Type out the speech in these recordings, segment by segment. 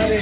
Hare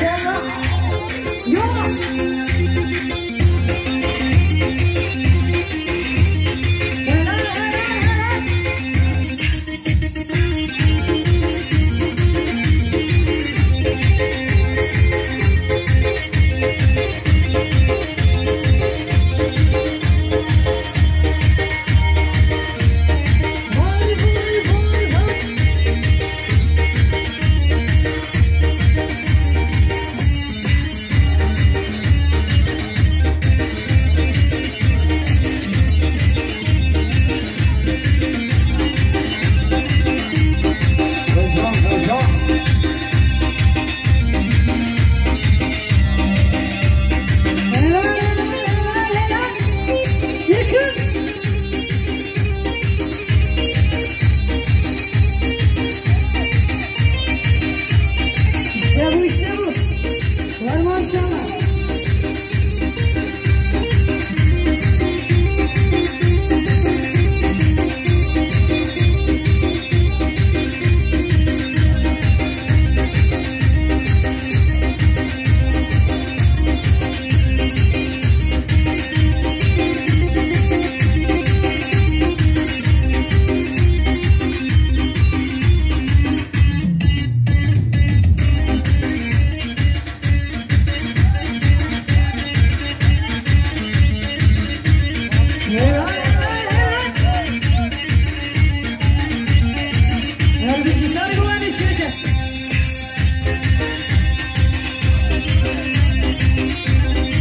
天安哟。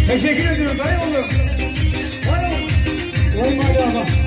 Teşekkür ediyorum dayı oğlum. Dayı oğlum. Olmadı ama.